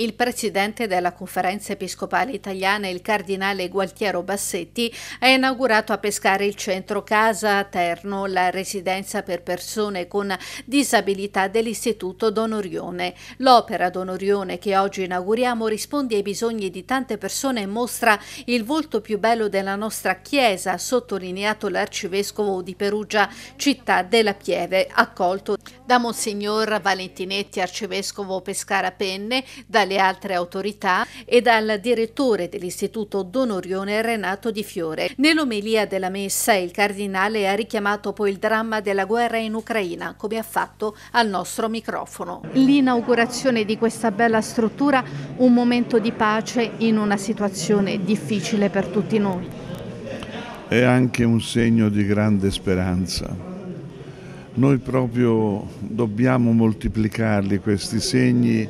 Il presidente della conferenza episcopale italiana, il cardinale Gualtiero Bassetti, ha inaugurato a Pescara il centro Casa Terno, la residenza per persone con disabilità dell'Istituto Donorione. L'opera Donorione che oggi inauguriamo risponde ai bisogni di tante persone e mostra il volto più bello della nostra Chiesa, ha sottolineato l'arcivescovo di Perugia, città della Pieve, accolto da Monsignor Valentinetti, arcivescovo Pescara Penne, dal dalle altre autorità e dal direttore dell'Istituto Donorione Renato Di Fiore. Nell'omelia della messa il cardinale ha richiamato poi il dramma della guerra in Ucraina, come ha fatto al nostro microfono. L'inaugurazione di questa bella struttura, un momento di pace in una situazione difficile per tutti noi. È anche un segno di grande speranza. Noi proprio dobbiamo moltiplicarli questi segni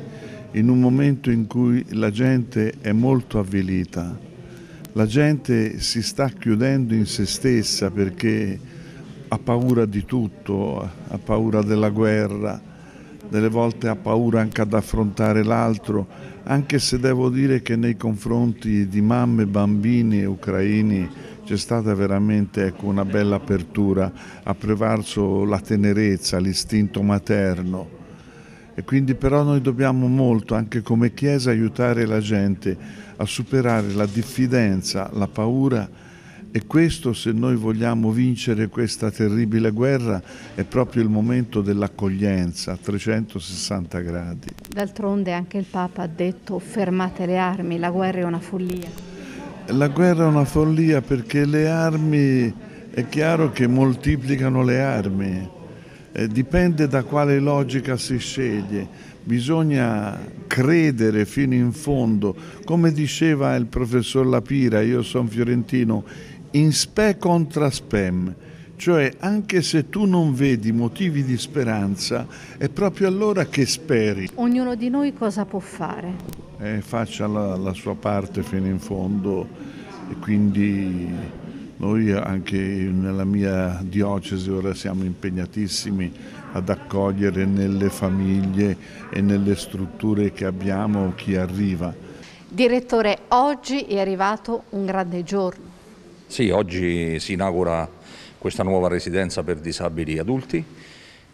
in un momento in cui la gente è molto avvilita, la gente si sta chiudendo in se stessa perché ha paura di tutto, ha paura della guerra, delle volte ha paura anche ad affrontare l'altro, anche se devo dire che nei confronti di mamme, bambini ucraini c'è stata veramente ecco, una bella apertura, ha prevalso la tenerezza, l'istinto materno e quindi però noi dobbiamo molto, anche come Chiesa, aiutare la gente a superare la diffidenza, la paura e questo, se noi vogliamo vincere questa terribile guerra, è proprio il momento dell'accoglienza a 360 gradi. D'altronde anche il Papa ha detto fermate le armi, la guerra è una follia. La guerra è una follia perché le armi, è chiaro che moltiplicano le armi eh, dipende da quale logica si sceglie, bisogna credere fino in fondo, come diceva il professor Lapira, io sono fiorentino, in spe contra spem, cioè anche se tu non vedi motivi di speranza, è proprio allora che speri. Ognuno di noi cosa può fare? Eh, faccia la, la sua parte fino in fondo e quindi noi anche nella mia diocesi ora siamo impegnatissimi ad accogliere nelle famiglie e nelle strutture che abbiamo chi arriva. Direttore, oggi è arrivato un grande giorno. Sì, oggi si inaugura questa nuova residenza per disabili adulti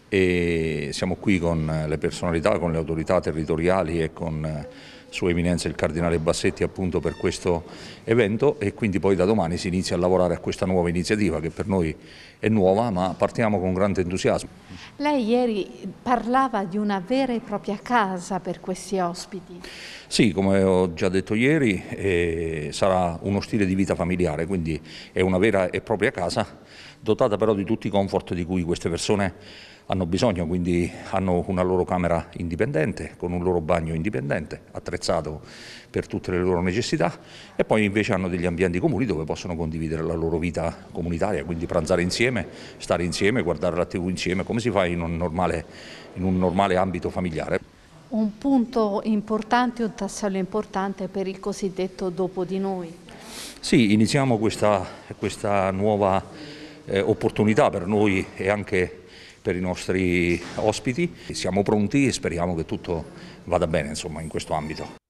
e siamo qui con le personalità, con le autorità territoriali e con sua eminenza il cardinale Bassetti appunto per questo evento e quindi poi da domani si inizia a lavorare a questa nuova iniziativa che per noi è nuova ma partiamo con grande entusiasmo. Lei ieri parlava di una vera e propria casa per questi ospiti. Sì, come ho già detto ieri, eh, sarà uno stile di vita familiare, quindi è una vera e propria casa, dotata però di tutti i comfort di cui queste persone hanno bisogno, quindi hanno una loro camera indipendente, con un loro bagno indipendente, attrezzato per tutte le loro necessità e poi invece hanno degli ambienti comuni dove possono condividere la loro vita comunitaria, quindi pranzare insieme, stare insieme, guardare la tv insieme, come si fa in un normale, in un normale ambito familiare. Un punto importante, un tassello importante per il cosiddetto dopo di noi. Sì, iniziamo questa, questa nuova eh, opportunità per noi e anche per i nostri ospiti. Siamo pronti e speriamo che tutto vada bene insomma, in questo ambito.